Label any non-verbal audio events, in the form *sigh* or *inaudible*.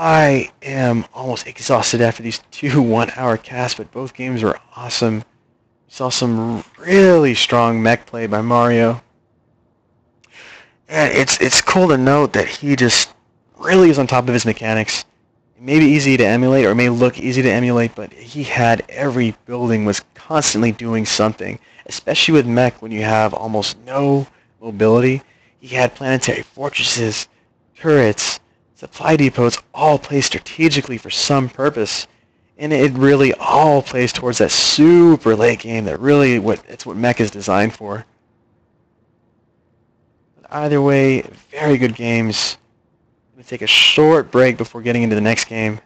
I am almost exhausted after these two *laughs* one-hour casts, but both games were awesome. Saw some really strong mech play by Mario. And it's it's cool to note that he just really is on top of his mechanics. It may be easy to emulate, or it may look easy to emulate, but he had every building was constantly doing something, especially with mech when you have almost no mobility. He had planetary fortresses, turrets, supply depots all play strategically for some purpose. And it really all plays towards that super late game that really what it's what mech is designed for. But either way, very good games. I'm going to take a short break before getting into the next game.